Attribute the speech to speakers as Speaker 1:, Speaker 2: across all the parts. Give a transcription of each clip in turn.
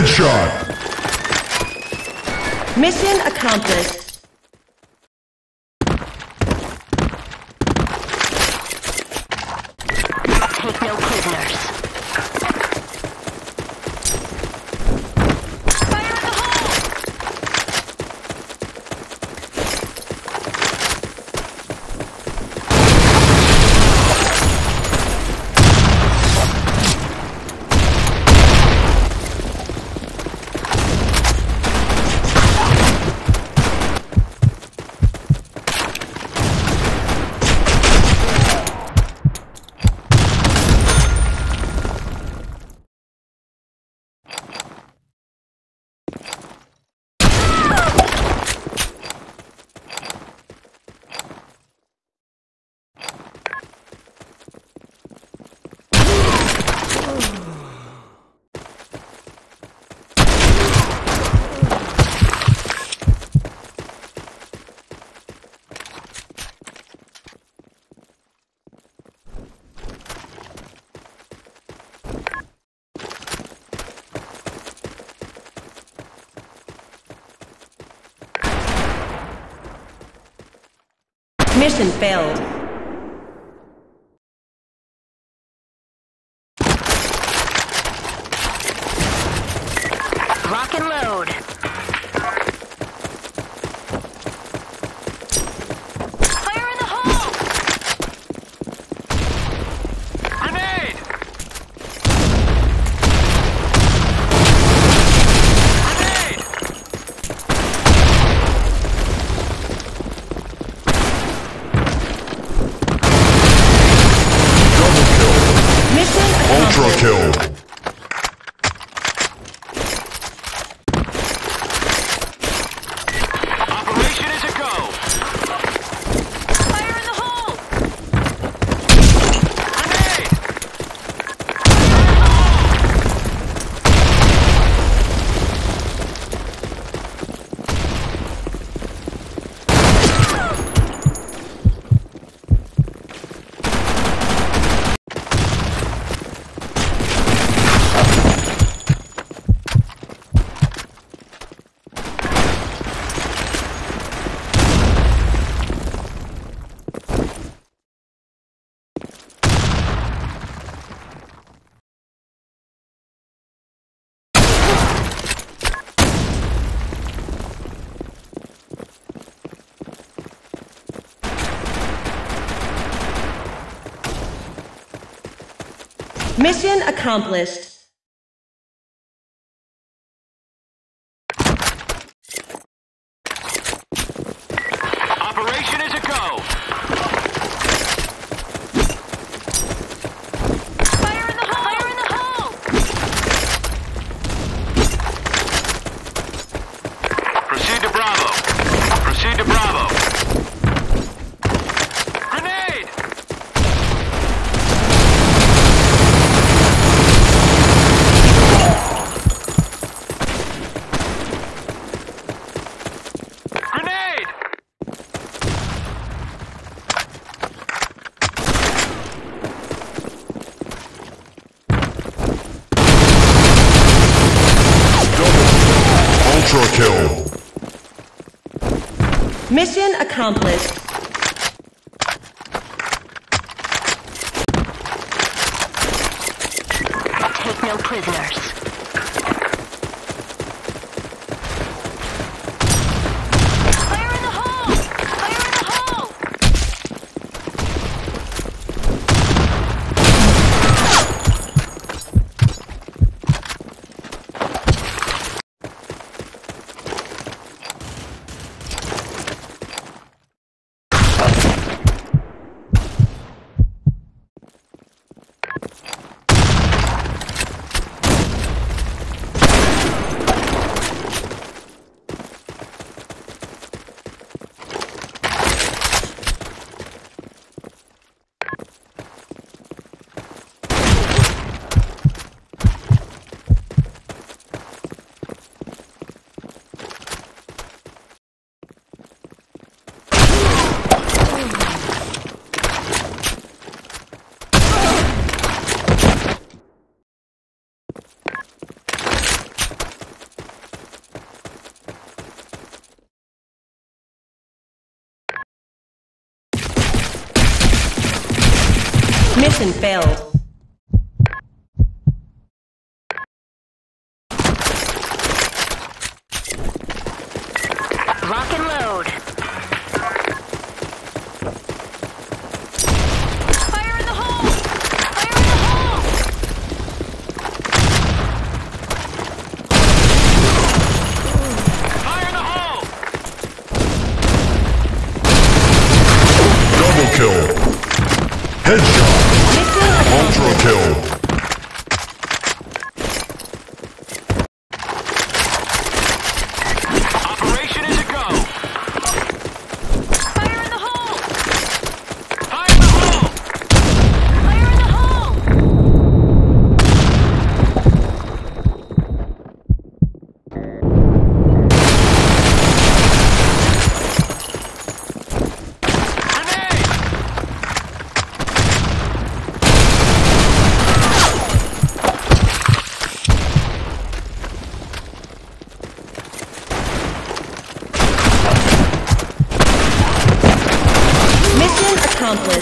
Speaker 1: Headshot.
Speaker 2: Mission accomplished.
Speaker 3: Take no prisoners. Fire in the hole!
Speaker 2: Mission failed. Accomplished.
Speaker 3: Take no prisoners.
Speaker 2: Mission failed. Accomplished.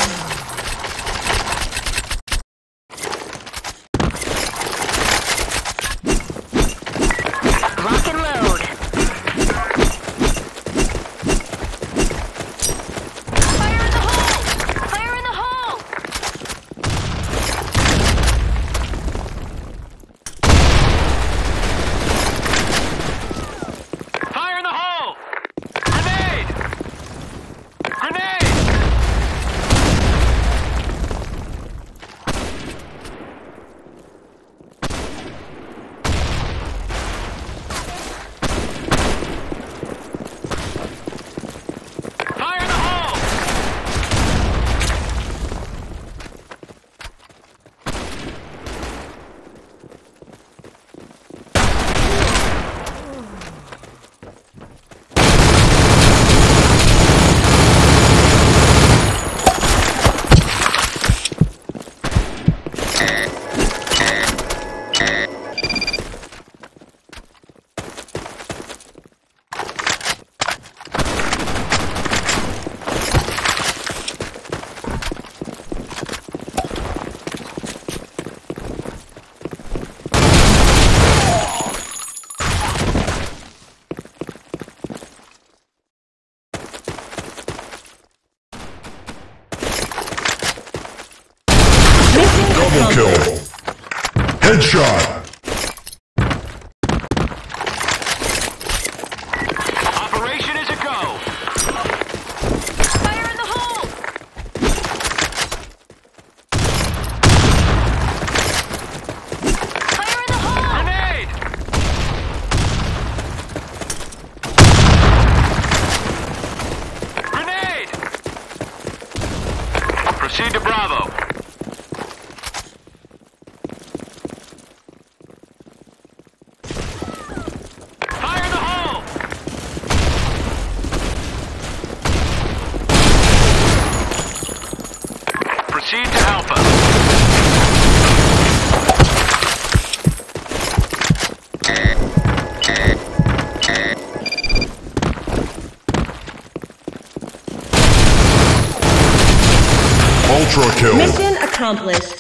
Speaker 2: Accomplished.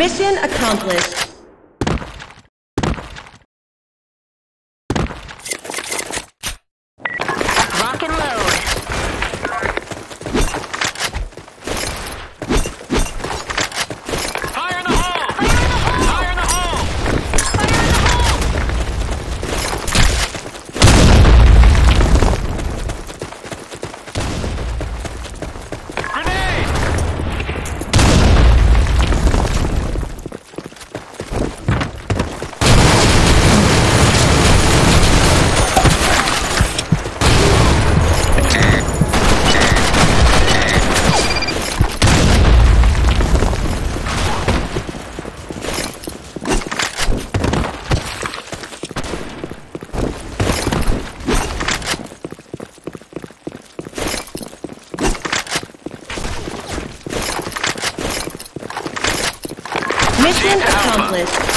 Speaker 2: Mission accomplished. Mission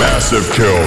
Speaker 1: Massive kill.